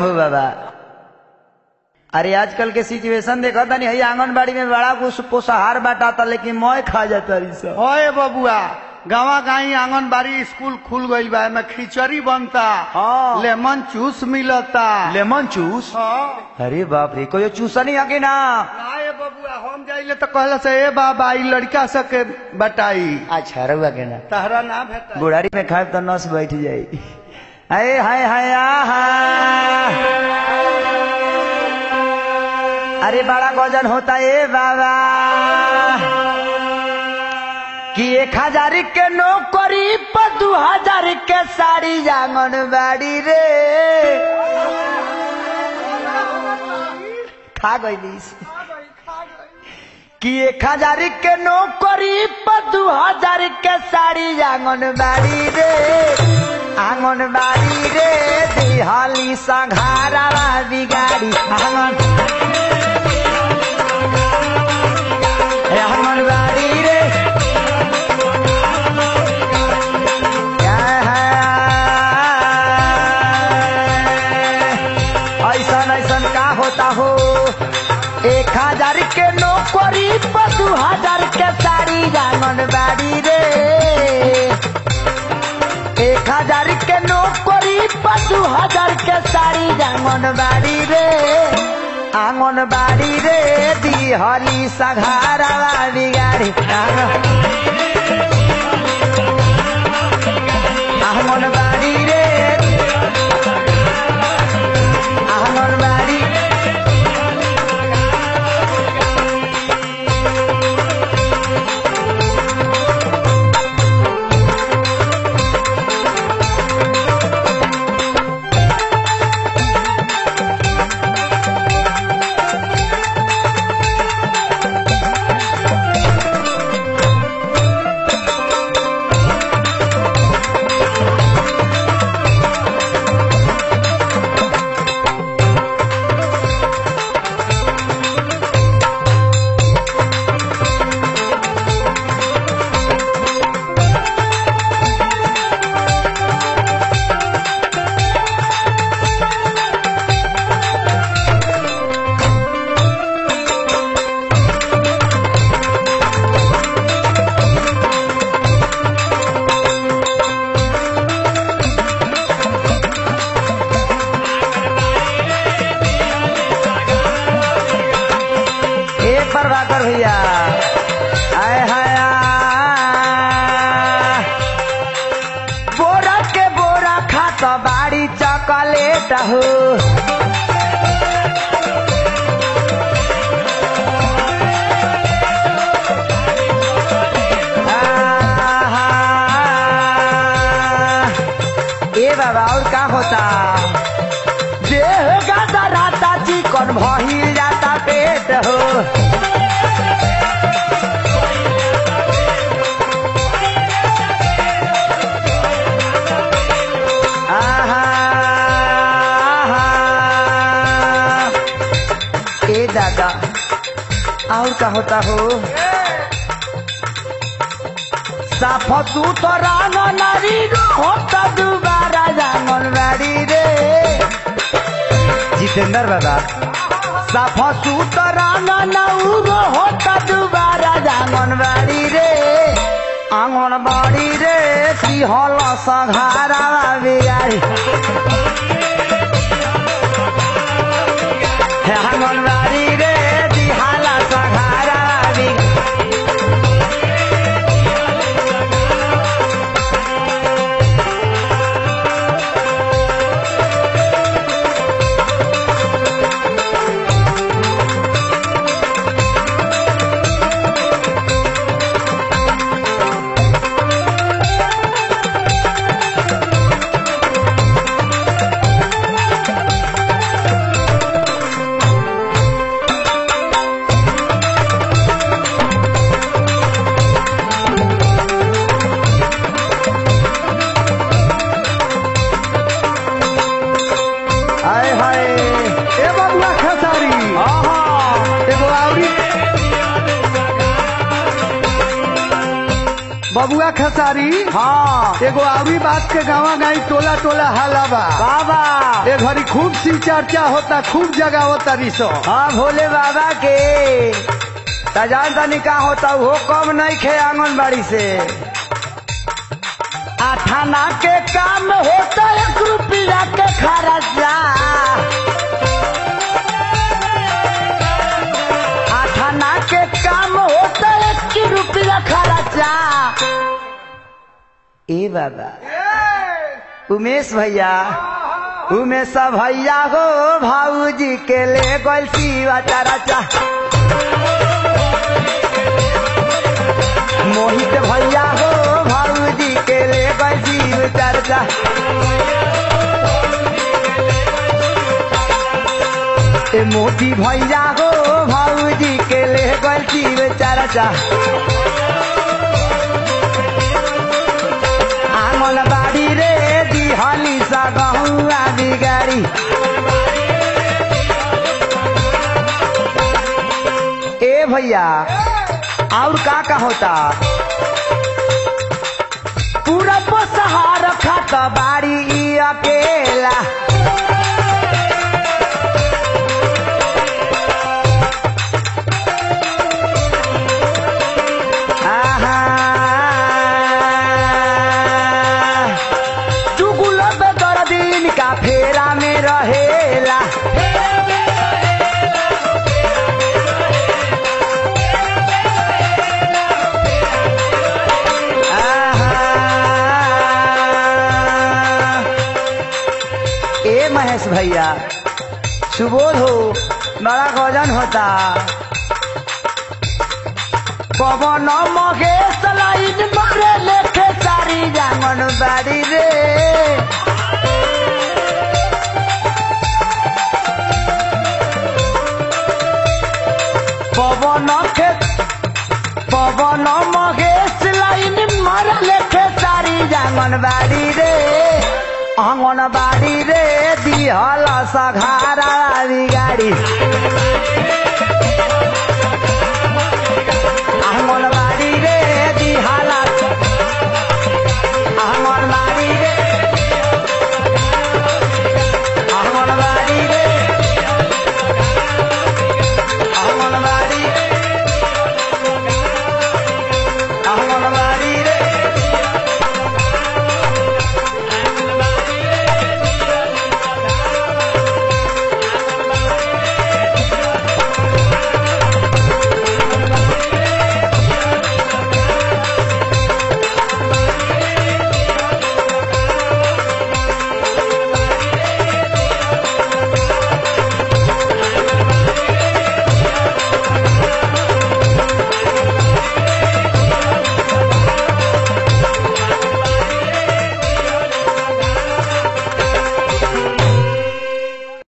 बाबा। अरे आजकल के सिचुएशन देखा था नहीं आंगनबाड़ी में बड़ा कुछ पोषाहार बांटाता लेकिन मोय खा जाता सब ओए बबुआ गावा गाई आंगनबाड़ी स्कूल खुल गई बा एमे खिचड़ी बनता हाँ। लेमन जूस मिलता। Lemon juice? हाँ। अरे बाप रे कोई चूसनी है कि ना? ना बबुआ हम जाइले तो कहला से ए बाबा ई लड़का सके बटाई। अच्छा रहुआ के ना। तहरा ना भेटा। बुढ़ारी में खाए तो नस बैठ जाई। हाय हाय हाय अरे, बड़ा गजन होता है, बाबा। कि एक हज़ार के नौकरी पर दू हज़ार के साड़ी आँगन बाड़ी रे। खा गई कि एक हज़ार के नौकरी पर दू हज़ार के साड़ी आंगनबाड़ी रे। आंगनबाड़ी रे, दिहाली संघारा बिगाड़ी आँगन आंगनबाड़ी ऐसन ऐसन का होता हो? एक हज़ार के नौकरी दू हज़ार के आंगनबाड़ी रे आंगनबाड़ी रे दी हली सघारा बिगाड़ी ए प्रभाकर भैया। आय हाय बोरा के बोरा खात बाड़ी चॉकलेट हो। बाबा, और का होता? देह गादा राता चिकन भहिल होता हो। साफ़ सुथरा नारी होता दोबारा आंगनबाड़ी रे। जितेंद्र बाबा साफ़ सुथरा नौरो होता दोबारा आंगनबाड़ी रे। आंगनबाड़ी रे सिहल सघारा बिगाड़ी बबुआ खसारी? हाँ। एगो आवी बात के गावा गाई टोला टोला हाला बाबा। ए घड़ी खूब सी चर्चा होता खूब जगह होता रिसो। हाँ भोले बाबा के। तजान तनी का होता वो कम नहीं खे आंगनबाड़ी से। आठाना के काम होता एक रुपया के खर्चा। आठाना के काम होता एक रुपया खर्चा ए बाबा। उमेश भैया। उमेश भैया हो भाऊजी के ले गोल शिवा चाराचा मोहित भैया हो भाऊजी के ले गोल शिव चर्चा ए मोती भैया हो भाऊजी के ले गोल शिव चर्चा रे दिहली सा गहुआ बिगारी ए भैया, और का का होता पूरा सहार खाता बाड़ी अकेला। महेश भैया। सुबोध हो बड़ा गजन होता। पवन महेश लाइन मारे लेखे सारी जांगन बाड़ी रे। पवन के पवन महेश लाइन मारे लेखे सारी जांगन बाड़ी रे। आँगन बाड़ी रे। दिहल सघारा गाड़ी।